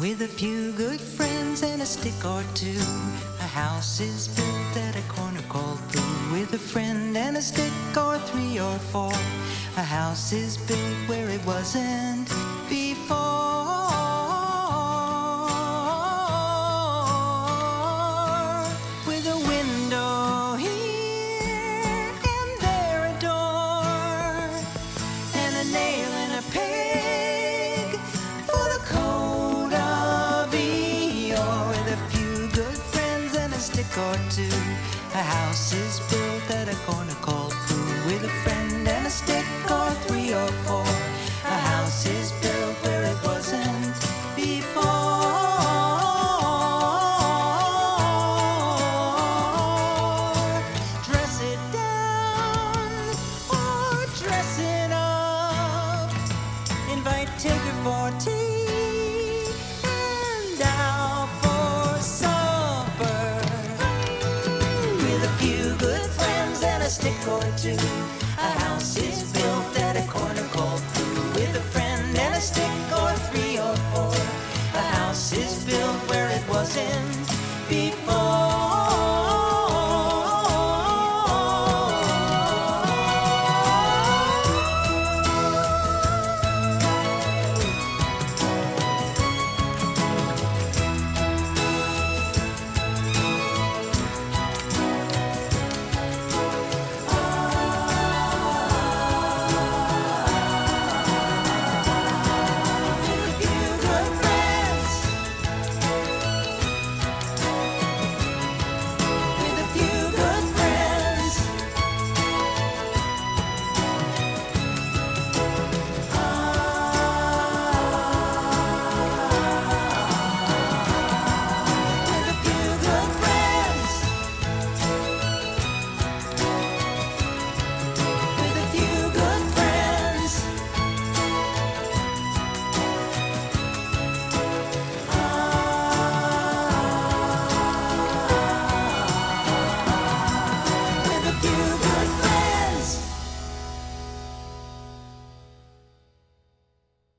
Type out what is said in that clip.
With a few good friends and a stick or two, a house is built at a corner called Pooh. With a friend and a stick or three or four, a house is built where it wasn't a or two, a house is built at a corner called Pooh. With a friend and a stick or three or four, a house is built where it wasn't before. Dress it down or dress it up. Invite Tigger for a stick or two. A house is built at a corner called Pooh with a friend and a stick or three or four. A house is built where it wasn't before.